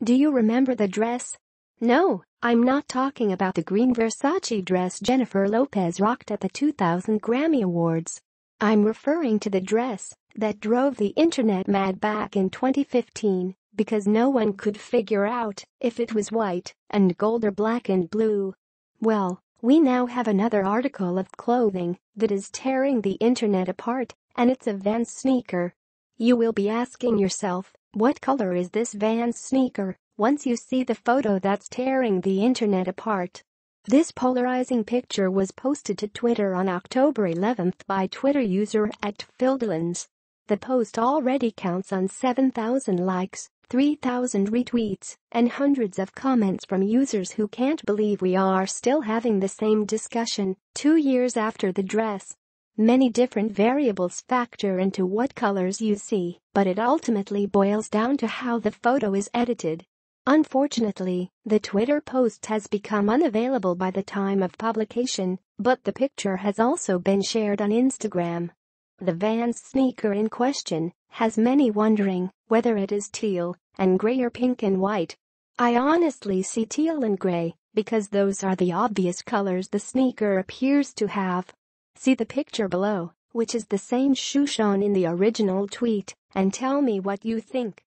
Do you remember the dress? No, I'm not talking about the green Versace dress Jennifer Lopez rocked at the 2000 Grammy Awards. I'm referring to the dress that drove the internet mad back in 2015 because no one could figure out if it was white and gold or black and blue. Well, we now have another article of clothing that is tearing the internet apart, and it's a Vans sneaker. You will be asking yourself, what color is this Vans sneaker? once you see the photo that's tearing the internet apart. This polarizing picture was posted to Twitter on October 11th by Twitter user at TFILDOLANS. The post already counts on 7,000 likes, 3,000 retweets, and hundreds of comments from users who can't believe we are still having the same discussion two years after the dress. Many different variables factor into what colors you see, but it ultimately boils down to how the photo is edited. Unfortunately, the Twitter post has become unavailable by the time of publication, but the picture has also been shared on Instagram. The Vans sneaker in question has many wondering whether it is teal and gray or pink and white. I honestly see teal and gray because those are the obvious colors the sneaker appears to have. See the picture below, which is the same shoe shown in the original tweet, and tell me what you think.